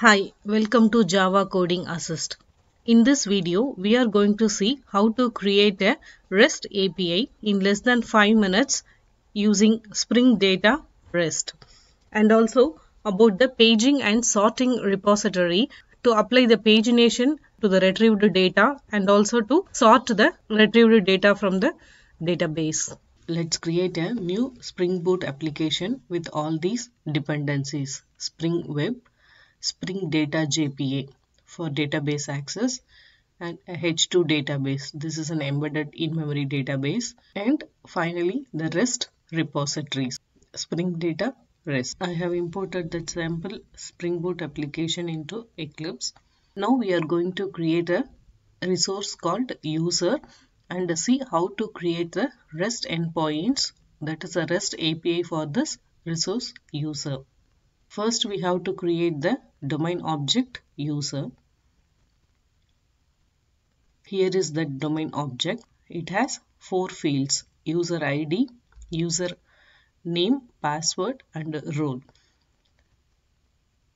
Hi, welcome to Java Coding Assist. In this video, we are going to see how to create a REST API in less than 5 minutes using Spring Data REST and also about the paging and sorting repository to apply the pagination to the retrieved data and also to sort the retrieved data from the database. Let's create a new Spring Boot application with all these dependencies. Spring Web, Spring Data JPA for database access and a H2 database. This is an embedded in-memory database. And finally, the REST repositories. Spring Data REST. I have imported that sample Spring Boot application into Eclipse. Now we are going to create a resource called user and see how to create the REST endpoints that is a REST API for this resource user. First we have to create the domain object user. Here is the domain object. It has four fields user ID, user name, password and role.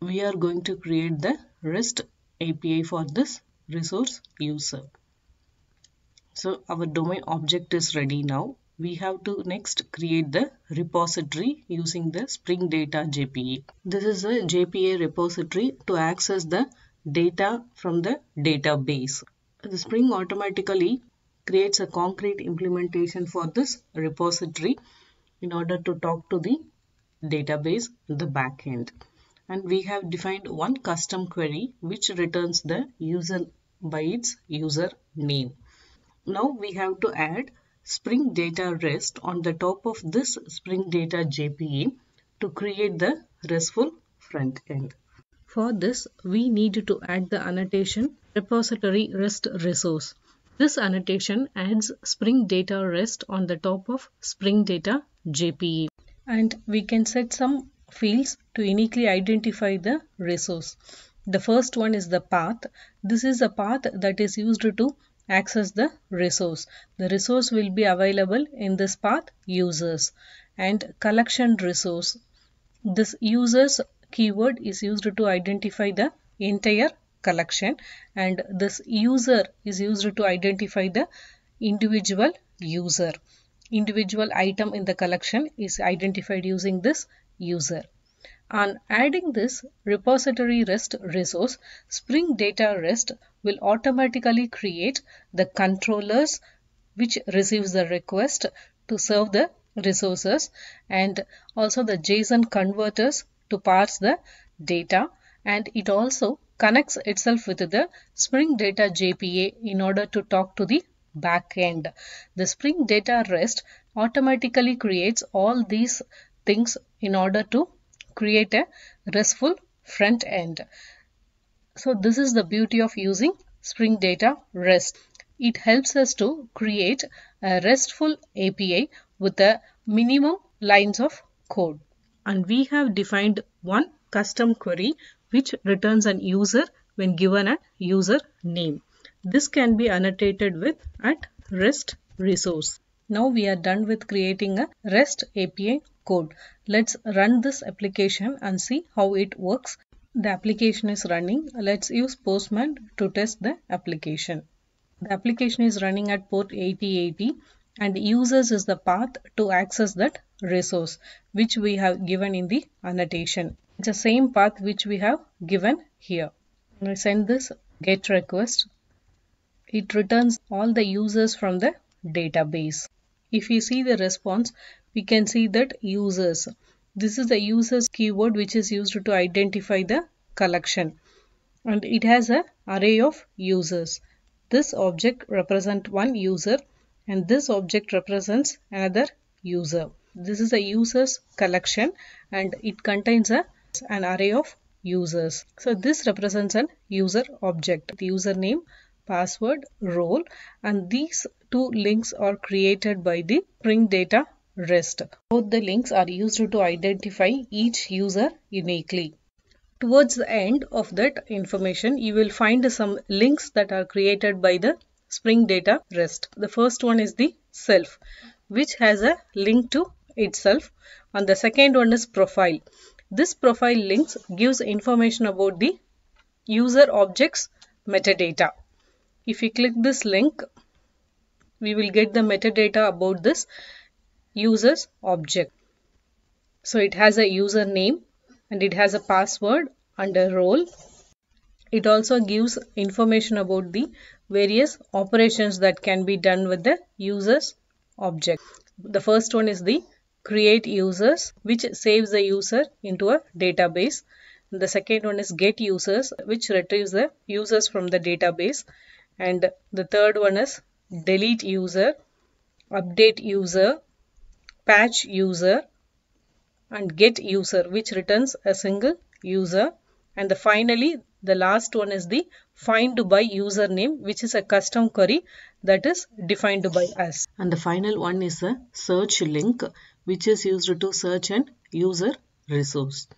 We are going to create the REST API for this resource user. So our domain object is ready now. We have to next create the repository using the Spring Data JPA. This is a JPA repository to access the data from the database. The Spring automatically creates a concrete implementation for this repository in order to talk to the database the backend and we have defined one custom query which returns the user by its user name. Now we have to add Spring Data REST on the top of this Spring Data JPA to create the RESTful front end. For this, we need to add the annotation repository REST resource. This annotation adds Spring Data REST on the top of Spring Data JPA. And we can set some fields to uniquely identify the resource. The first one is the path. This is a path that is used to access the resource. The resource will be available in this path users and collection resource. This users keyword is used to identify the entire collection and this user is used to identify the individual user. Individual item in the collection is identified using this user. On adding this repository REST resource, Spring Data REST will automatically create the controllers which receives the request to serve the resources and also the JSON converters to parse the data and it also connects itself with the Spring Data JPA in order to talk to the backend. The Spring Data REST automatically creates all these things in order to create a RESTful front end. So this is the beauty of using Spring Data REST. It helps us to create a RESTful API with a minimum lines of code. And we have defined one custom query which returns an user when given a user name. This can be annotated with at REST resource. Now we are done with creating a REST API code. Let's run this application and see how it works. The application is running. Let's use Postman to test the application. The application is running at port 8080 and users is the path to access that resource which we have given in the annotation. It's the same path which we have given here. I send this get request. It returns all the users from the database. If we see the response, we can see that users. This is the users keyword which is used to identify the collection and it has a array of users. This object represents one user and this object represents another user. This is a users collection and it contains a, an array of users. So this represents an user object. The username password, role and these two links are created by the Spring Data REST. Both the links are used to identify each user uniquely. Towards the end of that information, you will find some links that are created by the Spring Data REST. The first one is the self, which has a link to itself and the second one is profile. This profile links gives information about the user objects metadata. If we click this link, we will get the metadata about this user's object. So it has a username and it has a password a role. It also gives information about the various operations that can be done with the user's object. The first one is the create users which saves the user into a database. The second one is get users which retrieves the users from the database. And the third one is delete user, update user, patch user and get user which returns a single user. And the finally the last one is the find by username which is a custom query that is defined by us. And the final one is a search link which is used to search an user resource.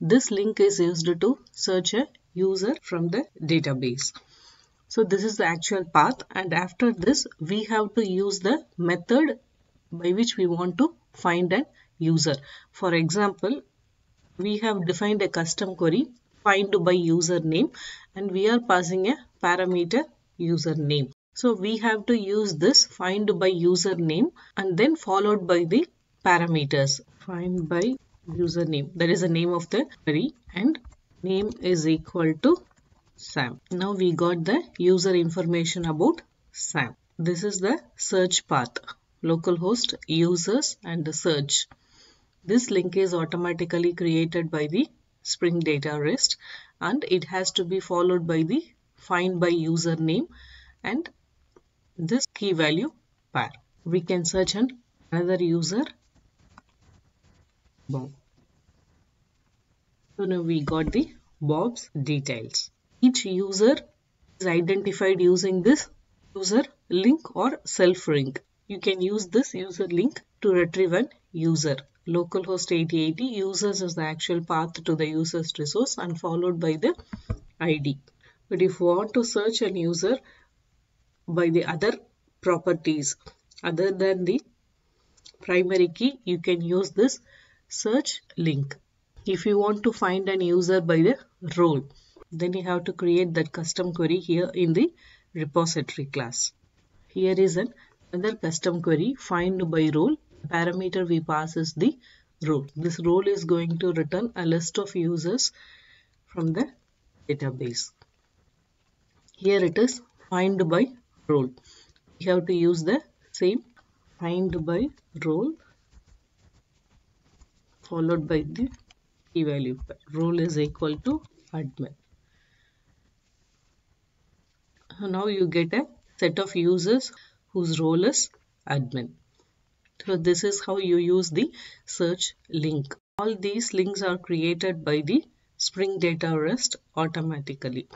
This link is used to search a user from the database. So this is the actual path. And after this we have to use the method by which we want to find an user. For example, we have defined a custom query find by username and we are passing a parameter username. So we have to use this find by username and then followed by the parameters find by username that is the name of the query and name is equal to Sam. Now we got the user information about Sam. This is the search path localhost users and the search. This link is automatically created by the Spring Data REST and it has to be followed by the find by username and this key value pair. We can search on another user. Bob. So now we got the Bob's details. Each user is identified using this user link or self link you can use this user link to retrieve an user. Localhost 8080 users is the actual path to the user's resource and followed by the ID. But if you want to search an user by the other properties other than the primary key, you can use this search link. If you want to find an user by the role, then you have to create that custom query here in the repository class. Here is an Another custom query find by role. Parameter we pass is the role. This role is going to return a list of users from the database. Here it is find by role. We have to use the same find by role followed by the key value. Role is equal to admin. Now you get a set of users whose role is admin. So this is how you use the search link. All these links are created by the Spring Data REST automatically.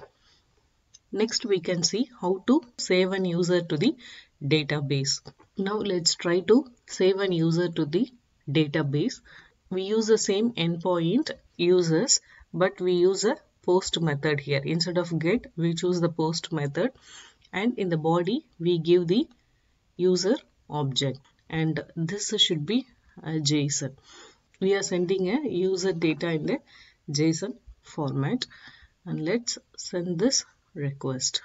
Next we can see how to save an user to the database. Now let's try to save an user to the database. We use the same endpoint users but we use a post method here. Instead of get we choose the post method and in the body we give the user object and this should be a JSON. We are sending a user data in the JSON format and let's send this request.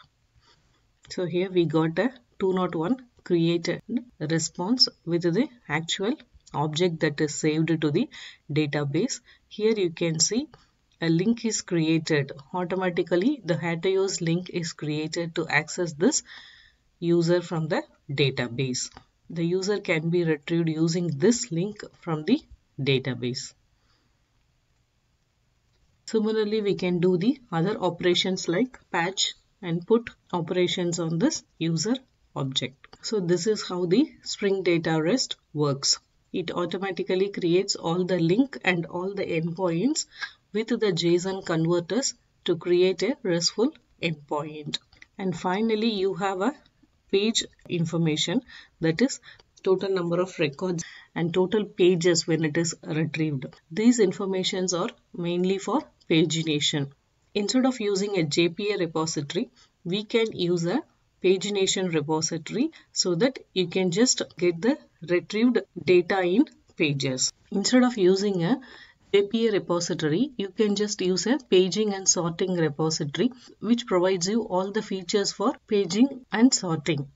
So here we got a 201 created response with the actual object that is saved to the database. Here you can see a link is created automatically the HATEOAS link is created to access this user from the database. The user can be retrieved using this link from the database. Similarly, we can do the other operations like patch and put operations on this user object. So this is how the Spring Data REST works. It automatically creates all the link and all the endpoints with the JSON converters to create a RESTful endpoint. And finally, you have a page information that is total number of records and total pages when it is retrieved. These informations are mainly for pagination. Instead of using a JPA repository, we can use a pagination repository so that you can just get the retrieved data in pages. Instead of using a JPA repository, you can just use a paging and sorting repository which provides you all the features for paging and sorting.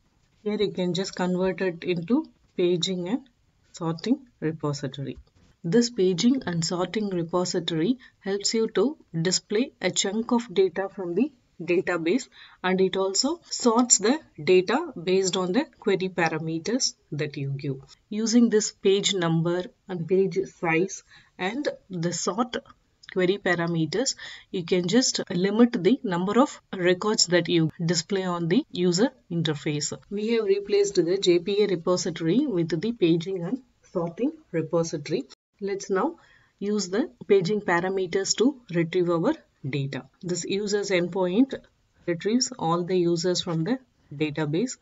Here you can just convert it into paging and sorting repository. This paging and sorting repository helps you to display a chunk of data from the database and it also sorts the data based on the query parameters that you give. Using this page number and page size and the sort query parameters, you can just limit the number of records that you display on the user interface. We have replaced the JPA repository with the paging and sorting repository. Let's now use the paging parameters to retrieve our data. This users endpoint retrieves all the users from the database.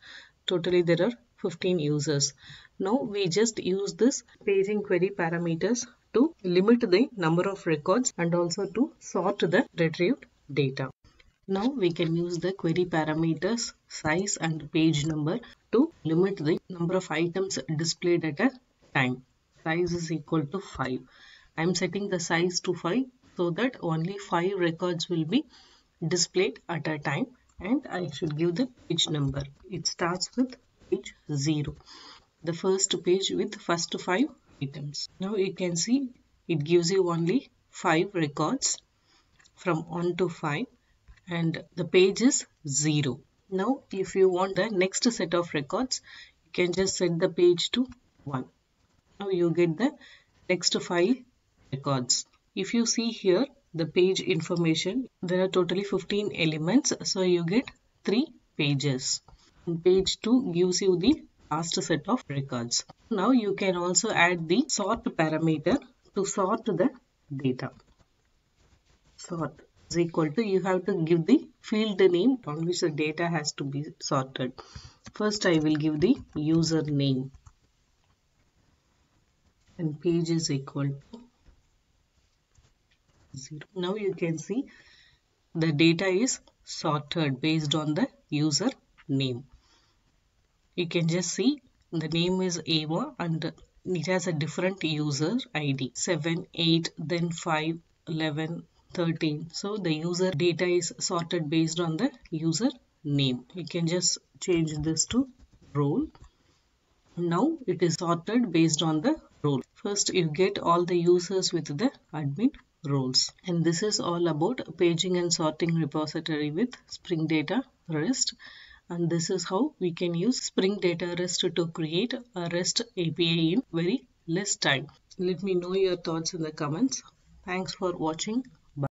Totally there are 15 users. Now we just use this paging query parameters to limit the number of records and also to sort the retrieved data. Now we can use the query parameters size and page number to limit the number of items displayed at a time size is equal to 5. I am setting the size to 5 so that only 5 records will be displayed at a time and I should give the page number. It starts with page 0. The first page with first 5 items. Now you can see it gives you only 5 records from 1 to 5 and the page is 0. Now if you want the next set of records you can just set the page to 1 now you get the next five records if you see here the page information there are totally 15 elements so you get three pages and page 2 gives you the last set of records now you can also add the sort parameter to sort the data sort is equal to you have to give the field name on which the data has to be sorted first i will give the user name and page is equal to 0. Now you can see the data is sorted based on the user name. You can just see the name is Ava and it has a different user ID 7, 8, then 5, 11, 13. So the user data is sorted based on the user name. You can just change this to role. Now it is sorted based on the role. First you get all the users with the admin roles. And this is all about paging and sorting repository with Spring Data REST. And this is how we can use Spring Data REST to create a REST API in very less time. Let me know your thoughts in the comments. Thanks for watching.